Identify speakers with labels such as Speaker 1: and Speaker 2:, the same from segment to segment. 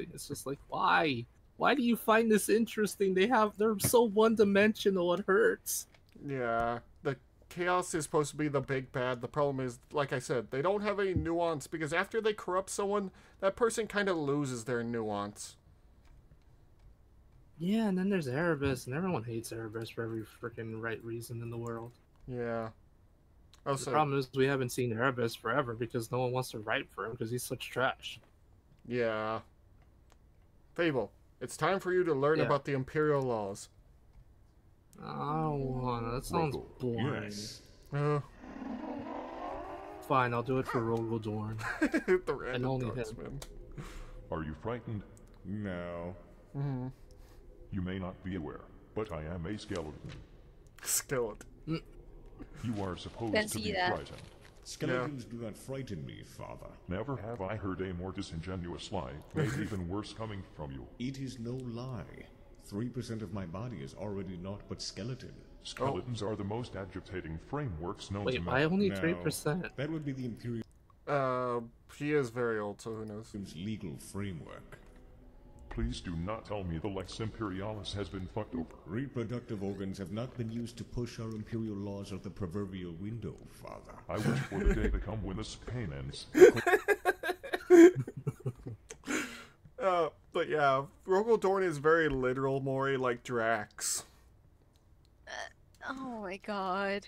Speaker 1: interesting. It's just like why? Why do you find this interesting? They have they're so one dimensional. It hurts.
Speaker 2: Yeah, the chaos is supposed to be the big bad. The problem is, like I said, they don't have any nuance because after they corrupt someone, that person kind of loses their nuance.
Speaker 1: Yeah, and then there's Erebus, and everyone hates Erebus for every freaking right reason in the world.
Speaker 2: Yeah.
Speaker 1: The
Speaker 2: Also,
Speaker 1: problem is we haven't seen Erebus forever because no one wants to write for him because he's such trash.
Speaker 2: yeah. Fable, it's time for you to learn
Speaker 1: Yeah.
Speaker 2: about the Imperial laws.
Speaker 1: I don't wanna. That sounds
Speaker 3: Rogal,
Speaker 1: boring.
Speaker 3: Yes.
Speaker 2: Uh,
Speaker 1: Fine, I'll do it for Rogal Dorn.
Speaker 2: the random
Speaker 1: only him.
Speaker 2: guardsman.
Speaker 3: Are you frightened?
Speaker 4: No.
Speaker 3: You may not be aware, but I am a skeleton.
Speaker 2: Skeleton.
Speaker 3: You are supposed
Speaker 5: Can
Speaker 3: to be
Speaker 5: that.
Speaker 3: frightened.
Speaker 4: Skeletons do not frighten me, father.
Speaker 3: Never have I heard a more disingenuous lie, made even worse coming from you.
Speaker 4: It is no lie. Three percent of my body is already naught but skeleton.
Speaker 3: Skeletons are the most agitating frameworks known to man.
Speaker 1: Wait,
Speaker 3: man.
Speaker 1: why only three percent?
Speaker 4: That would be the Imperium's
Speaker 2: Uh, he is very old, so who knows?
Speaker 4: legal framework.
Speaker 3: Please do not tell me the Lex Imperialis has been fucked over.
Speaker 4: Reproductive organs have not been used to push our imperial laws out the proverbial window, father.
Speaker 3: I wish for the day to come when this pain ends.
Speaker 2: Uh, but yeah, Rogal Dorn is very literal, Mori, like Drax.
Speaker 5: Oh my god.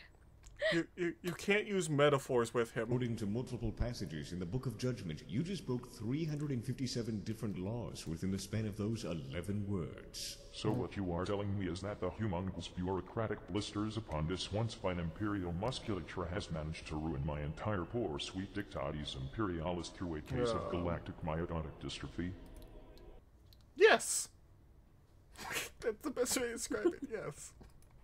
Speaker 2: You, you, you can't use metaphors with him.
Speaker 4: According to multiple passages in the Book of Judgment, you just broke 357 different laws within the span of those 11 words.
Speaker 3: So what you are telling me is that the humongous bureaucratic blisters upon this once fine imperial musculature has managed to ruin my entire poor sweet dictatis imperialis through a case of galactic myotic dystrophy.
Speaker 2: Yes! That's the best way to describe it, yes.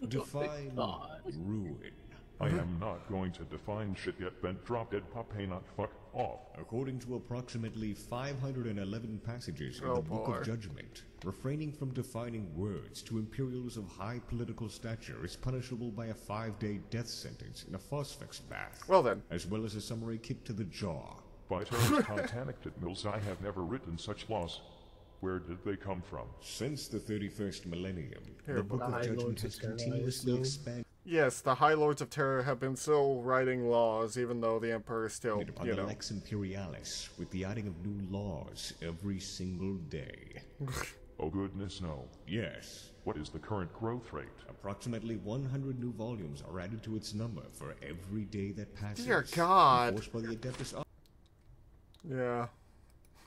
Speaker 4: Define
Speaker 1: oh
Speaker 4: ruin.
Speaker 3: I mm-hmm. am not going to define shit yet bent drop dead pop hey not fuck off.
Speaker 4: According to approximately 511 passages in
Speaker 2: Oh,
Speaker 4: the Book
Speaker 2: boy.
Speaker 4: of Judgment, refraining from defining words to Imperials of high political stature is punishable by a five-day death sentence in a phosphex bath,
Speaker 2: Well then,
Speaker 4: as well as a summary kick to the jaw.
Speaker 3: By terms Titanic tit mills, I have never written such laws. Where did they come from?
Speaker 4: Since the 31st millennium,
Speaker 2: Here,
Speaker 4: the Book of
Speaker 1: High
Speaker 4: Judgment has
Speaker 1: of Terra, I
Speaker 4: continuously expanded
Speaker 2: yes, the High Lords of Terra have been still writing laws, even though the Emperor is still,
Speaker 4: upon
Speaker 2: you
Speaker 4: the
Speaker 2: know.
Speaker 4: Lex Imperialis with the adding of new laws every single day.
Speaker 3: Oh goodness no.
Speaker 4: Yes,
Speaker 3: What is the current growth rate?
Speaker 4: Approximately 100 new volumes are added to its number for every day that passes.
Speaker 2: Dear God.
Speaker 4: Enforced by the Adeptus
Speaker 2: Yeah.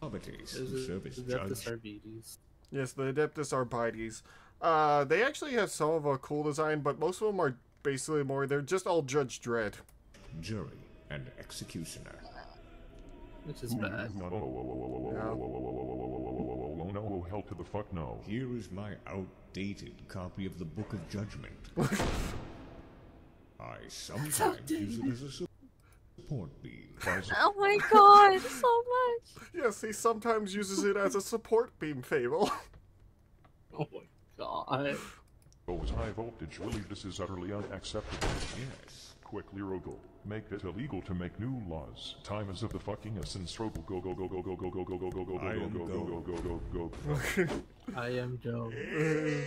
Speaker 4: Arbites,
Speaker 1: Is
Speaker 4: who
Speaker 1: it,
Speaker 4: serve as
Speaker 1: is that the
Speaker 4: judge.
Speaker 1: Sarbetes?
Speaker 2: Yes, the Adeptus Arbites. Uh, they actually have some of a cool design, but most of them are basically more. They're just all Judge Dredd.
Speaker 4: Jury and executioner.
Speaker 1: Which is bad.
Speaker 3: No, no, hell to the fuck no.
Speaker 4: Here is my outdated copy of the Book of Judgment. I sometimes use it as a support beam.
Speaker 5: Oh my god, so much!
Speaker 2: Yes, he sometimes uses it as a support beam fable.
Speaker 1: Oh my god.
Speaker 3: Oh, is high voltage, Willie, this is utterly unacceptable.
Speaker 4: Yes.
Speaker 3: Quickly, Rogal. Make it illegal to make new laws. Time is of the fucking essence. Rogal, go, go, go, go, go, go, go, go, go, go, go,
Speaker 4: I
Speaker 3: go,
Speaker 4: am
Speaker 3: go, go,
Speaker 4: go.
Speaker 3: go, go, go, go, go.
Speaker 1: I am Joe.
Speaker 6: Hey,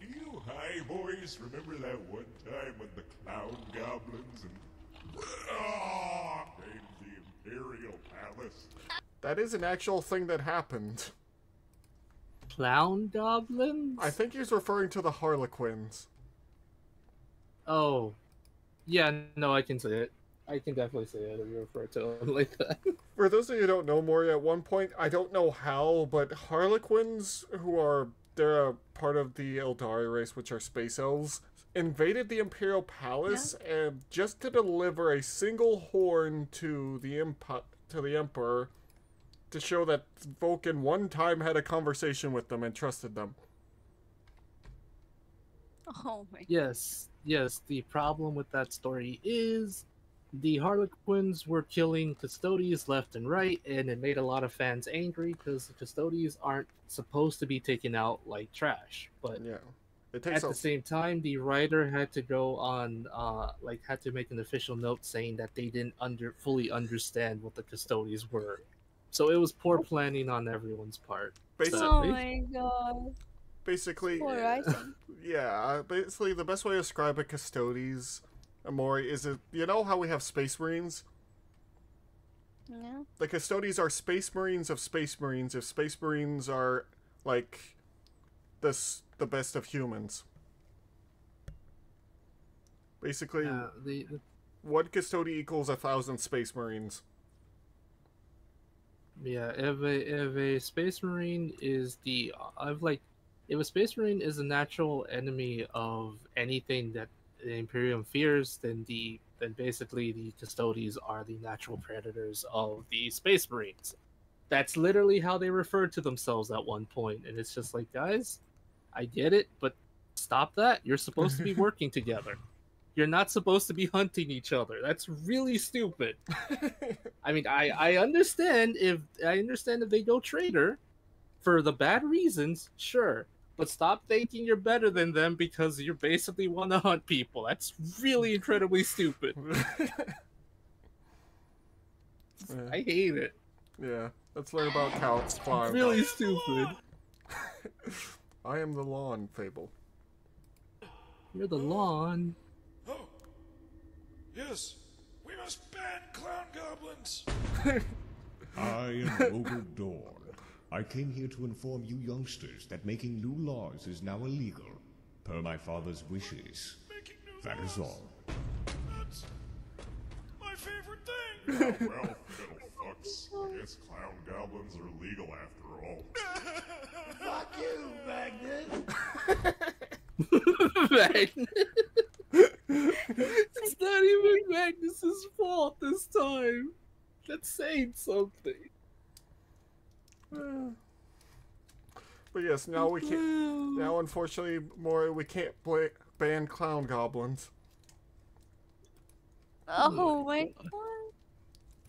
Speaker 6: do you high boys remember that one time when the clown goblins and ah, came to the Imperial Palace?
Speaker 2: That is an actual thing that happened.
Speaker 1: Clown goblins?
Speaker 2: I think he's referring to the Harlequins.
Speaker 1: Oh. Yeah, no, I can say it. I can definitely say it if you refer to them like that.
Speaker 2: For those of you who don't know, Mori, at one point, I don't know how, but Harlequins, who are they're a part of the Eldari race, which are space elves, invaded the Imperial Palace and just to deliver a single horn to the imp- to the Emperor to show that Vulkan one time had a conversation with them and trusted them.
Speaker 5: Oh my
Speaker 1: yes, yes, the problem with that story is the Harlequins were killing custodians left and right, and it made a lot of fans angry because the custodians aren't supposed to be taken out like trash. But
Speaker 2: Yeah, it takes
Speaker 1: at
Speaker 2: a
Speaker 1: the same time, the writer had to go on, uh, like, had to make an official note saying that they didn't under fully understand what the custodians were So it was poor planning on everyone's part.
Speaker 2: Basically,
Speaker 5: Oh my god.
Speaker 2: basically,
Speaker 5: Poor
Speaker 2: yeah. Basically, the best way to describe a custodes, Amori, is it. You know how we have space marines?
Speaker 5: Yeah.
Speaker 2: The custodes are space marines of space marines. If space marines are like this, the best of humans. Basically,
Speaker 1: Uh, the, the
Speaker 2: one custody equals a thousand space marines.
Speaker 1: Yeah, if a if a space marine is the I've like if a space marine is a natural enemy of anything that the Imperium fears, then the then basically the custodes are the natural predators of the space marines. That's literally how they referred to themselves at one point, and it's just like, guys, I get it, but stop that. You're supposed to be working together. You're not supposed to be hunting each other. That's really stupid. I mean, I I understand if I understand if they go traitor for the bad reasons, sure. But stop thinking you're better than them because you basically want to hunt people. That's really incredibly stupid.
Speaker 2: Yeah.
Speaker 1: I hate it.
Speaker 2: yeah, let's learn about Cal's farm.
Speaker 1: Really stupid.
Speaker 2: I am the lawn fable.
Speaker 1: You're the lawn.
Speaker 6: Oh, yes, we must ban clown goblins.
Speaker 4: I am Ogre Dorn. I came here to inform you youngsters that making new laws is now illegal, per my father's wishes.
Speaker 6: Making new
Speaker 4: That is all.
Speaker 6: That's my favorite thing. well, fiddle fucks. I guess clown goblins are legal after all. Fuck you, Magnet.
Speaker 1: Magnus. it's not even Magnus's fault this time. That's saying something.
Speaker 2: But yes, now we can't. Now, unfortunately, more we can't play, ban clown goblins.
Speaker 5: Oh, oh my god.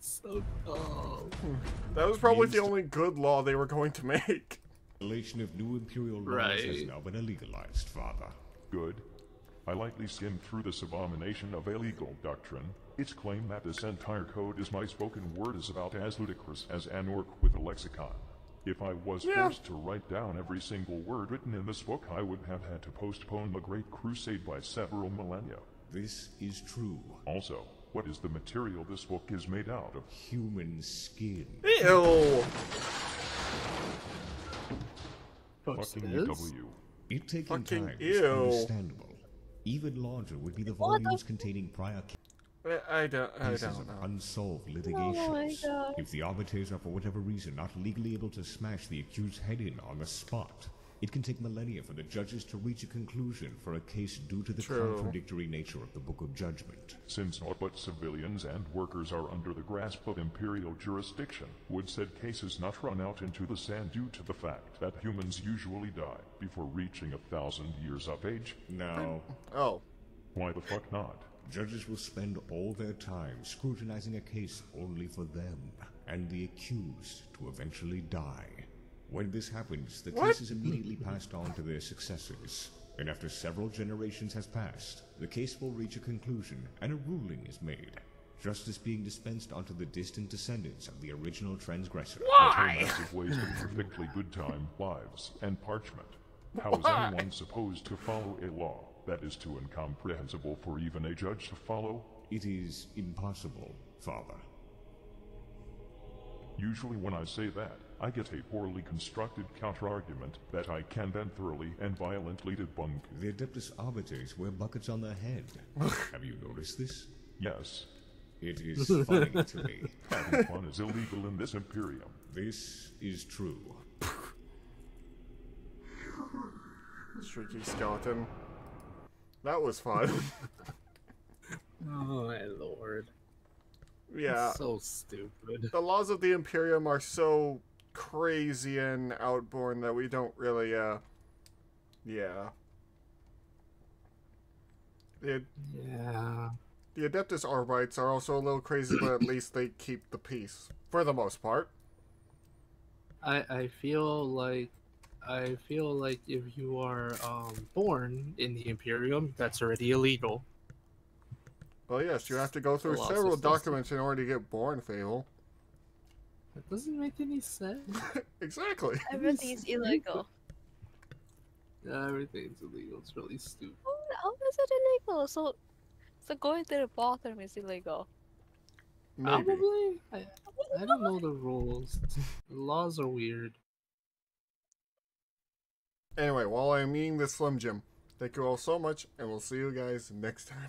Speaker 1: So dumb. Hmm.
Speaker 2: That was probably the only good law they were going to make.
Speaker 4: Installation of new imperial laws has now been illegalized, father.
Speaker 3: Good. I lightly skimmed through this abomination of illegal doctrine. Its claim that this entire code is my spoken word is about as ludicrous as an orc with a lexicon. If I was
Speaker 2: Yeah.
Speaker 3: forced to write down every single word written in this book, I would have had to postpone the Great Crusade by several millennia.
Speaker 4: This is true.
Speaker 3: Also, what is the material this book is made out of?
Speaker 4: Human skin.
Speaker 2: Ew!
Speaker 3: Fucking
Speaker 1: it is?
Speaker 3: W.
Speaker 4: It taking
Speaker 2: Fucking
Speaker 4: time is understandable. Even larger would be the volumes containing prior
Speaker 2: I, I don't. I
Speaker 4: cases
Speaker 2: don't
Speaker 4: of
Speaker 2: know.
Speaker 4: unsolved
Speaker 5: Oh
Speaker 4: litigations.
Speaker 5: god.
Speaker 4: if the arbiters are for whatever reason not legally able to smash the accused's head in on the spot, it can take millennia for the judges to reach a conclusion for a case due to the
Speaker 2: True.
Speaker 4: contradictory nature of the Book of Judgment.
Speaker 3: Since all but civilians and workers are under the grasp of imperial jurisdiction, would said cases not run out into the sand due to the fact that humans usually die before reaching a thousand years of age?
Speaker 4: Now, hmm.
Speaker 2: Oh.
Speaker 3: Why the fuck not?
Speaker 4: judges will spend all their time scrutinizing a case only for them and the accused to eventually die. When this happens, the
Speaker 2: What?
Speaker 4: case is immediately passed on to their successors. And after several generations has passed, the case will reach a conclusion and a ruling is made. Justice being dispensed onto the distant descendants of the original transgressor.
Speaker 3: Alternative ways of perfectly good time, lives, and parchment. How is
Speaker 2: Why?
Speaker 3: anyone supposed to follow a law that is too incomprehensible for even a judge to follow?
Speaker 4: It is impossible, Father.
Speaker 3: Usually when I say that, I get a poorly constructed counterargument that I can then thoroughly and violently debunk.
Speaker 4: The Adeptus Arbiters wear buckets on their head. Have you noticed this?
Speaker 3: Yes,
Speaker 4: It is funny to me.
Speaker 3: having fun is illegal in this Imperium.
Speaker 4: This is true.
Speaker 2: Streaky skeleton. That was fun.
Speaker 1: Oh my lord.
Speaker 2: yeah.
Speaker 1: So stupid.
Speaker 2: The laws of the Imperium are so crazy and outborn that we don't really, uh. Yeah. The,
Speaker 1: Yeah.
Speaker 2: the Adeptus Arbites are also a little crazy, but at least they keep the peace. For the most part.
Speaker 1: I I feel like I feel like if you are um, born in the Imperium, that's already illegal.
Speaker 2: Well, yes, you have to go through several documents in order to get born, Fable.
Speaker 1: That doesn't make any sense.
Speaker 2: exactly.
Speaker 5: Everything's illegal.
Speaker 1: Yeah, everything's illegal. It's really stupid.
Speaker 5: Oh, how is it illegal? So, so going to the bathroom is illegal.
Speaker 2: Maybe.
Speaker 1: Probably. I, I don't know the rules. the laws are weird.
Speaker 2: Anyway, while I'm eating this Slim Jim, thank you all so much, and we'll see you guys next time.